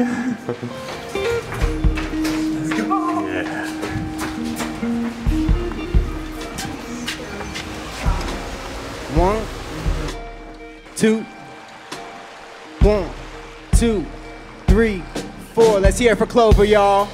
Let's go. Yeah. One, two, one, two, three, four. Let's hear it for Clover, y'all.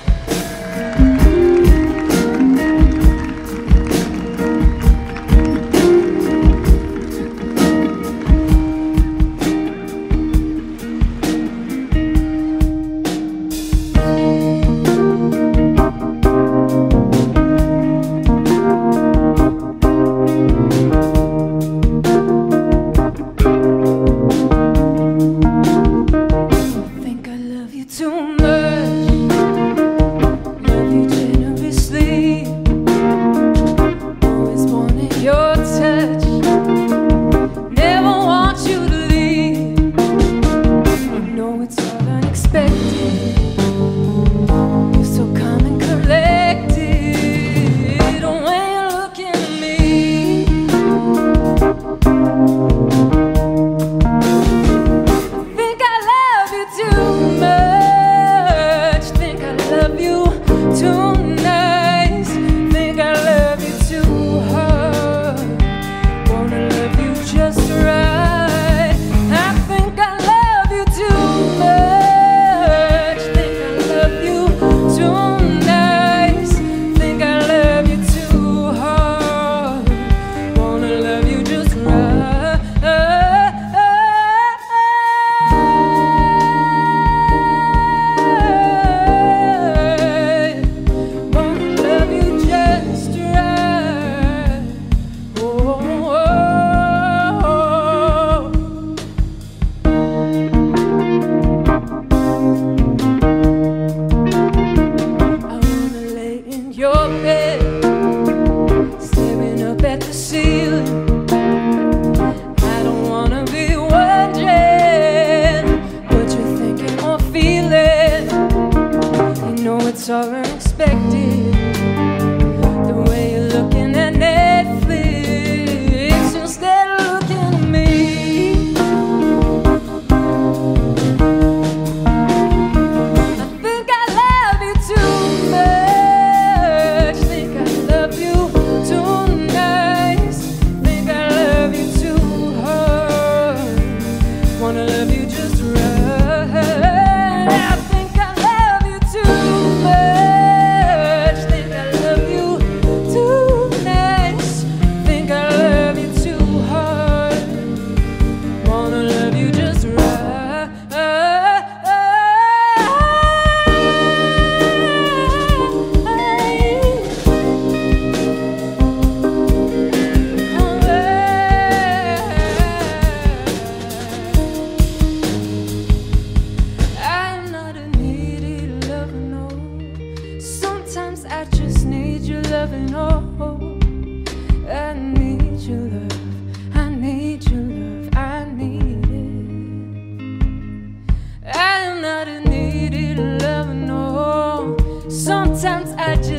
Sorry.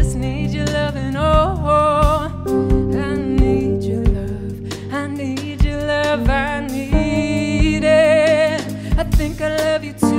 just need your loving. Oh, I need your love. I need your love. I need it. I think I love you too.